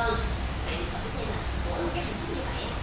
vân thì tôi xin là một cái hình thức như vậy.